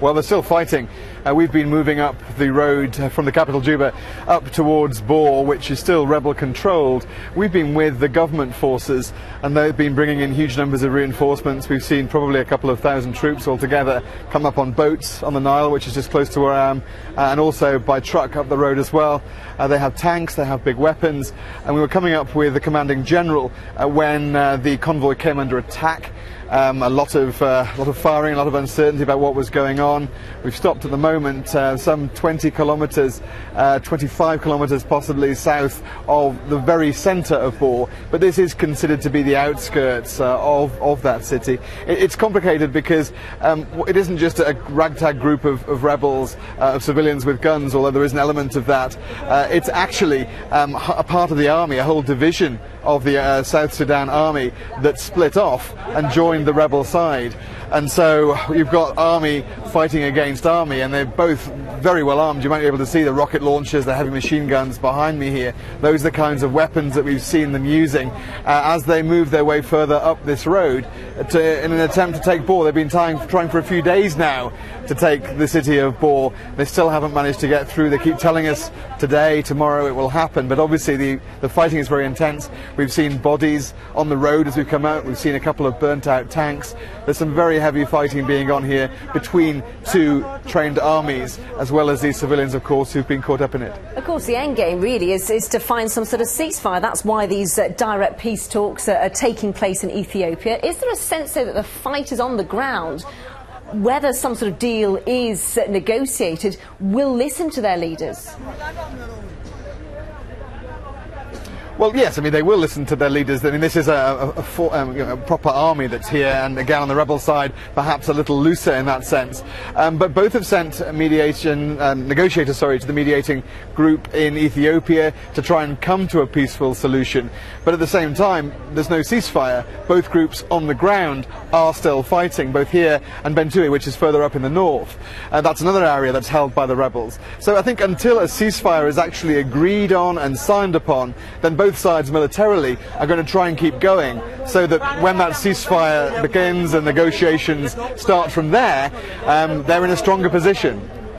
Well, they're still fighting. Uh, we've been moving up the road uh, from the capital Juba up towards Bor, which is still rebel controlled. We've been with the government forces and they've been bringing in huge numbers of reinforcements. We've seen probably a couple of thousand troops altogether come up on boats on the Nile, which is just close to where I am, uh, and also by truck up the road as well. Uh, they have tanks, they have big weapons, and we were coming up with the commanding general uh, when uh, the convoy came under attack. Um, a lot of lot of firing, a lot of uncertainty about what was going on. We've stopped at the moment, uh, some 20 kilometres, uh, 25 kilometres possibly south of the very centre of Bor. But this is considered to be the outskirts uh, of of that city. It, it's complicated because um, it isn't just a ragtag group of, of rebels, uh, of civilians with guns, although there is an element of that. Uh, it's actually um, a part of the army, a whole division of the uh, South Sudan army that split off and joined the rebel side. And so you've got army fighting against army, and they're both very well armed. You might be able to see the rocket launchers, the heavy machine guns behind me here. Those are the kinds of weapons that we've seen them using uh, as they move their way further up this road to, in an attempt to take Bor. They've been trying, trying for a few days now to take the city of Bor. They still haven't managed to get through. They keep telling us today, tomorrow it will happen, but obviously the, the fighting is very intense. We've seen bodies on the road as we've come out. We've seen a couple of burnt out tanks. There's some very heavy fighting being on here between two trained armies, as well as these civilians, of course, who've been caught up in it. Of course, the end game really is, is to find some sort of ceasefire. That's why these uh, direct peace talks are, are taking place in Ethiopia. Is there a sense, though, that the fight is on the ground? Whether some sort of deal is uh, negotiated, will listen to their leaders. Well, yes, I mean, they will listen to their leaders. I mean, this is a, a, for, um, a, proper army that's here, and again, on the rebel side, perhaps a little looser in that sense. Um, but both have sent mediation, um, negotiators, sorry, to the mediating group in Ethiopia to try and come to a peaceful solution. But at the same time, there's no ceasefire. Both groups on the ground are still fighting, both here and Bentiu, which is further up in the north. Uh, that's another area that's held by the rebels. So I think until a ceasefire is actually agreed on and signed upon, then both both sides militarily are going to try and keep going so that when that ceasefire begins and negotiations start from there, um, they're in a stronger position.